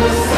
Lord.